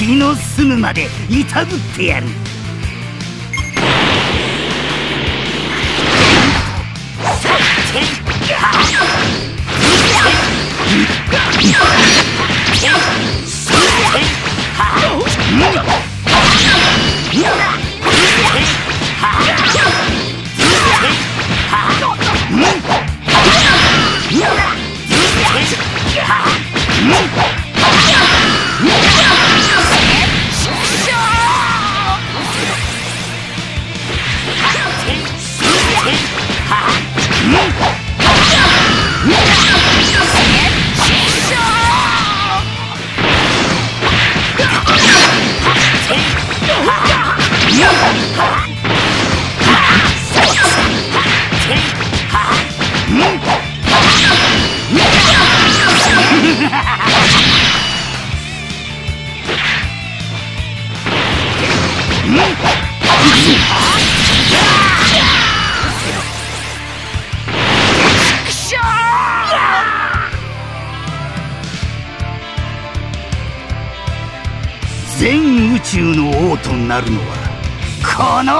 気の済むまでいたぶってやる。さっ Yeah! 全宇宙の王となるのはこの